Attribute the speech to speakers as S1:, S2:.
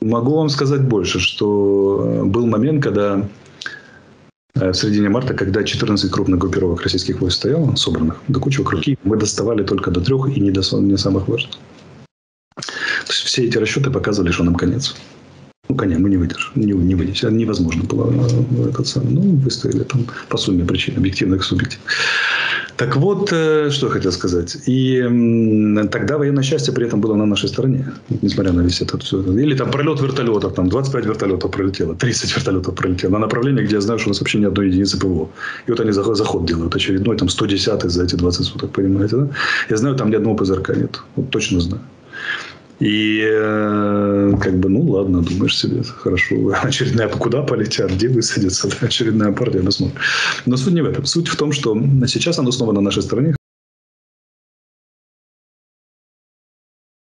S1: Могу вам сказать больше, что был момент, когда в середине марта, когда 14 крупных группировок российских войск стояло, собранных до кучи вокруг мы доставали только до трех и не до не самых важных. То есть все эти расчеты показывали, что нам конец. Ну, коня мы не выдержим, не, не вынесем. Невозможно было э, этот самый. Ну, выстояли там по сумме причин, объективных и субъективных. Так вот, э, что я хотел сказать. И тогда военное счастье при этом было на нашей стороне, несмотря на весь этот все. Или там пролет вертолетов, там 25 вертолетов пролетело, 30 вертолетов пролетело на направление, где я знаю, что у нас вообще ни одной единицы ПВО. И вот они заход делают очередной, там 110 за эти 20 суток, понимаете, да? Я знаю, там ни одного ПЗРК нет. Вот точно знаю. И э, как бы, ну ладно, думаешь себе, хорошо, очередная куда полетят, где высадятся, очередная партия, посмотрим. Но суть не в этом. Суть в том, что сейчас оно снова на нашей стороне.